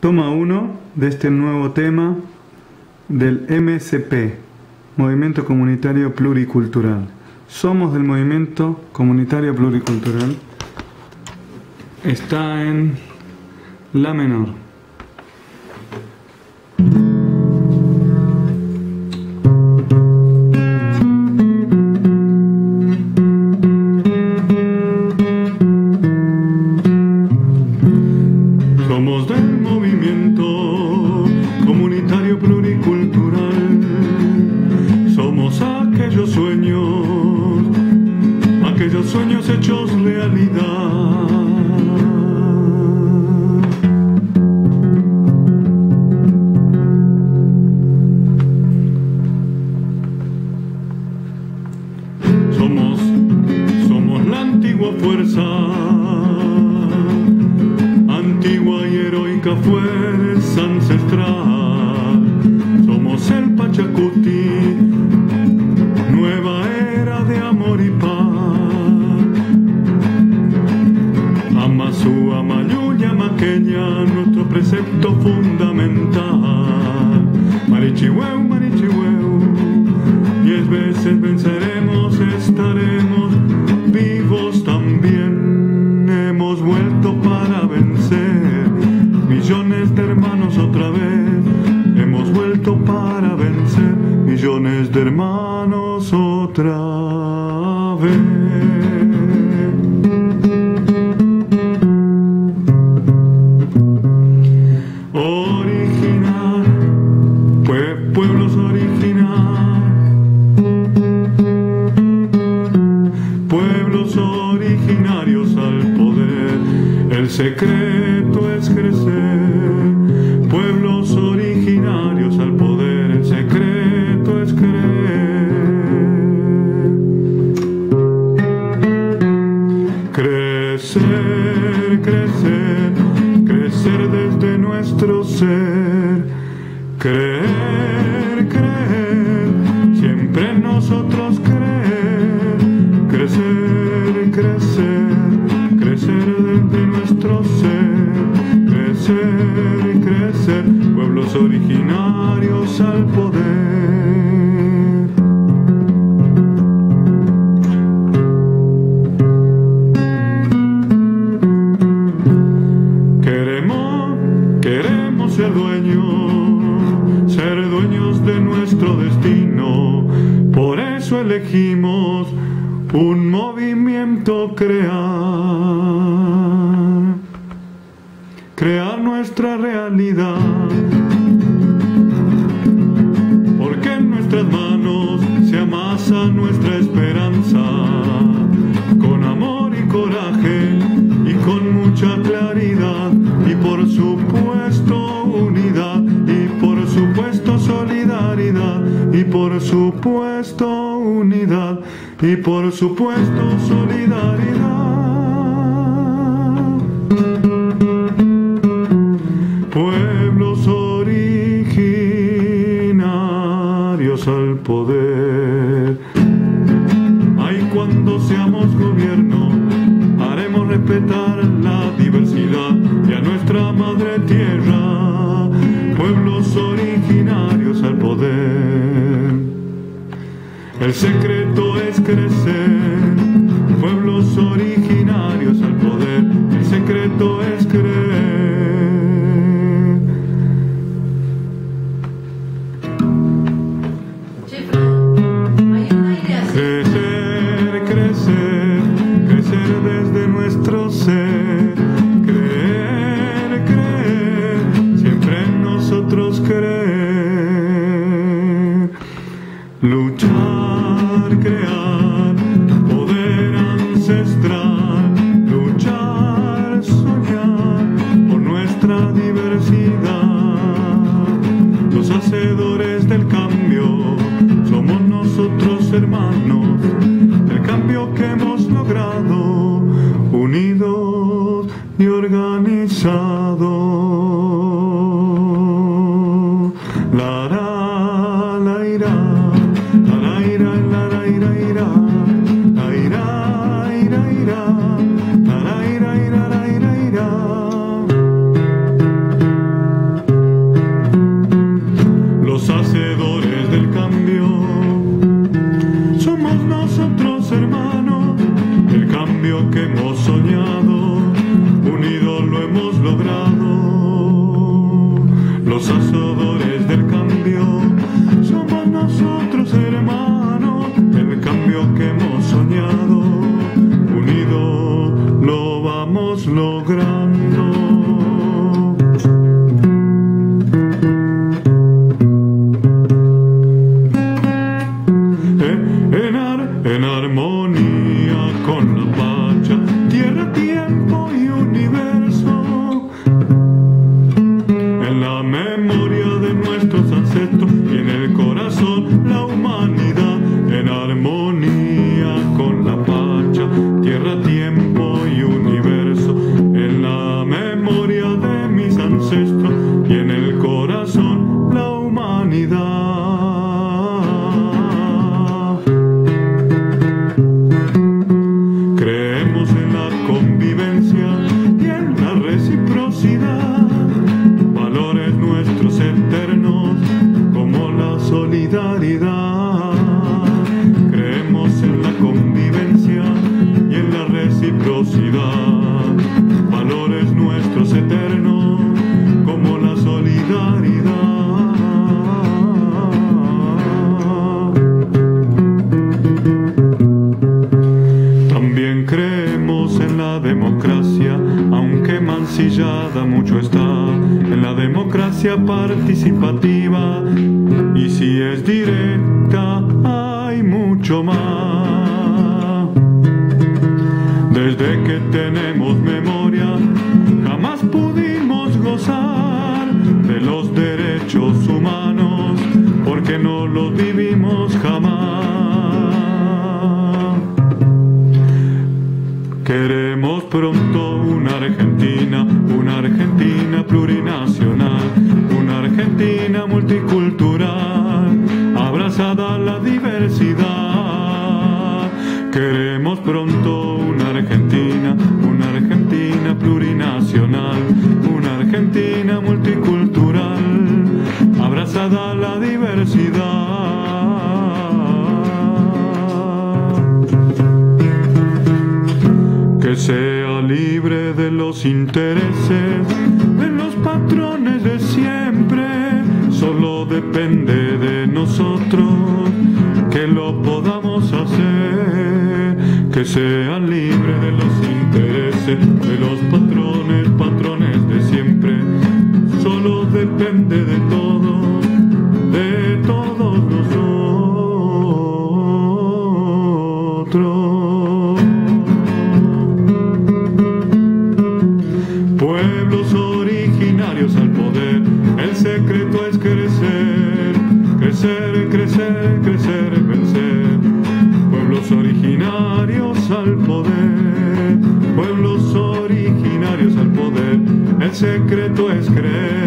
Toma 1 de este nuevo tema del MSP, Movimiento Comunitario Pluricultural. Somos del Movimiento Comunitario Pluricultural. Está en La menor. somos, somos la antigua fuerza, antigua y heroica fuerza ancestral. El secreto es crecer, pueblos originarios al poder, el secreto es creer. Crecer, crecer, crecer desde nuestro ser, creer. pueblos originarios al poder. Queremos, queremos ser dueños, ser dueños de nuestro destino, por eso elegimos un movimiento crear. Crear nuestra realidad. Porque en nuestras manos se amasa nuestra esperanza, con amor y coraje y con mucha claridad. Y por supuesto unidad. Y por supuesto solidaridad. Y por supuesto unidad. Y por supuesto solidaridad. poder. Ay, cuando seamos gobierno, haremos respetar la diversidad y a nuestra madre tierra, pueblos originarios al poder. El secreto es crecer los hacedores del cambio, somos nosotros hermanos, el cambio que hemos logrado, unidos y organizados. La, armonía con la paz. Reciprocidad, democracia participativa, y si es directa hay mucho más. Desde que tenemos memoria, jamás pudimos gozar de los derechos humanos, porque no los vivimos jamás. Queremos pronto una Argentina, una Argentina plurinacional, Multicultural, abrazada la diversidad. Queremos pronto una Argentina, una Argentina plurinacional, una Argentina multicultural, abrazada la diversidad. que sea libre de los intereses, de los patrones de siempre, que sea libre de los intereses, de los secreto es creer.